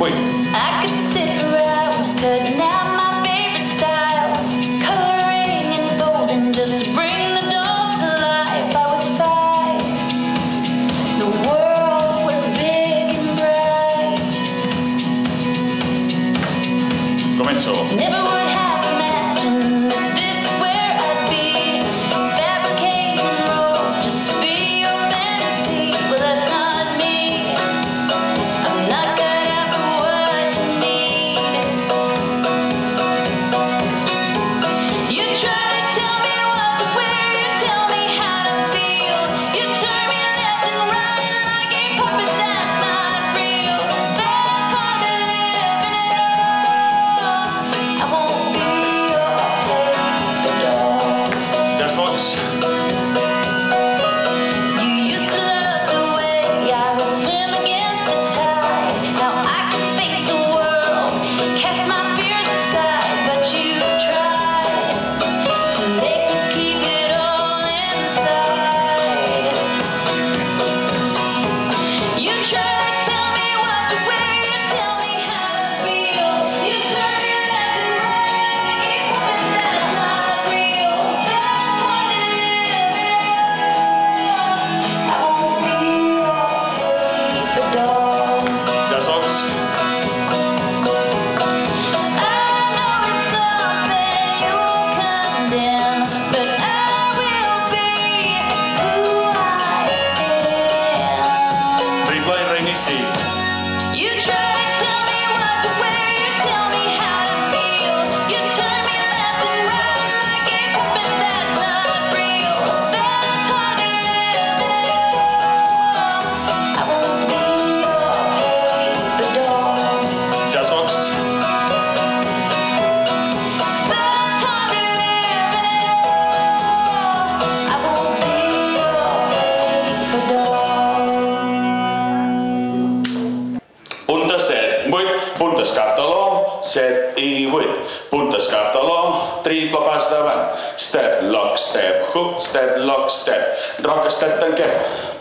vuit. I could sit for hours cutting out my favorite styles, coloring and folding just to bring the dolls to life. I was five. The world was big and bright. Començo. Never would have 8, punta escartaló, 7 i 8. Punta escartaló, triple pas davant. Step, lock, step, hook, step, lock, step. Roca, step, tanquem.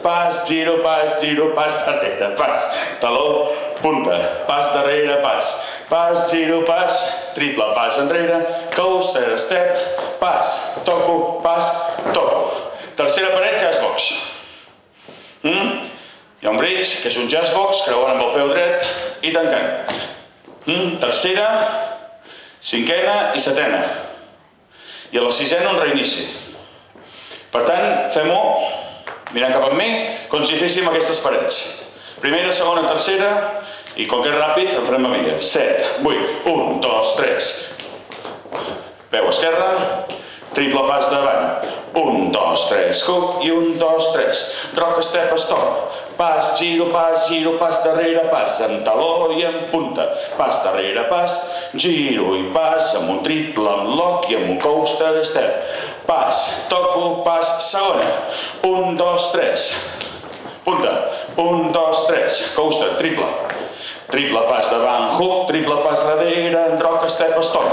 Pas, giro, pas, giro, pas darrere, pas. Taló, punta, pas darrere, pas. Pas, giro, pas, triple pas enrere. Coaster, step, pas. Toco, pas, toco. Tercera paret, jazz box. Mm? Hi ha un bridge, que és un jazz box, creuant amb el peu dret i tancant. Mm? Tercera, cinquena i setena. I a la sisena un reinici. Per tant, fem-ho mirant cap a mi, com si féssim aquestes parets. Primera, segona, tercera, i com que és ràpid, en farem a mica. 7, 8, 1, 2, 3. Peu esquerra, triple pas davant. 1, 2, 3, hook i 1, 2, 3. Rock, step, stop. Pas, giro, pas, giro, pas darrere, pas, en taló i en punta. Pas darrere, pas, giro i pas, amb un triple, amb lock i amb un coaster, step. Pas, toco, pas, segona. 1, 2, 3. Punta. 1, 2, 3. Coaster, triple. Triple pas davant, hook, triple pas darrere, en roca, step, stop.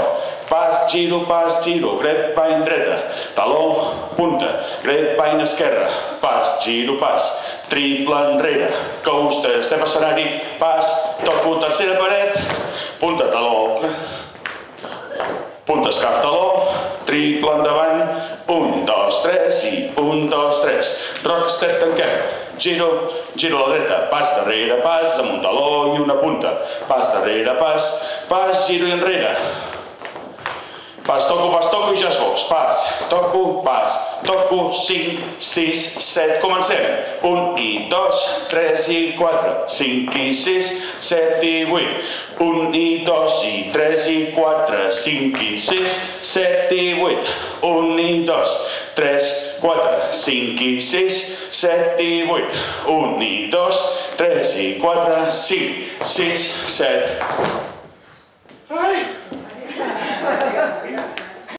Pas, giro, pas, giro, gret, pine dreta. Taló, punta, gret, pine esquerra. Pas, giro, pas. Triple enrere. Coaster, step escenari, pas, toco, tercera paret. Punta, taló. Punta, escaf, taló. Triple endavant. Un, dos, tres i un, dos, tres. Rock, step, tanquem. Giro, giro a la dreta, pas darrere, pas, amb un taló i una punta. Pas darrere, pas, pas, giro i enrere. Pas, toco, pas, toco i jazz box. Pas, toco, pas, toco, 5, 6, 7. Comencem. 1 i 2, 3 i 4, 5 i 6, 7 i 8. 1 i 2 i 3 i 4, 5 i 6, 7 i 8. 1 i 2, 3, 4, 5 i 6, 7 i 8. 1 i 2, 3 i 4, 5, 6, 7.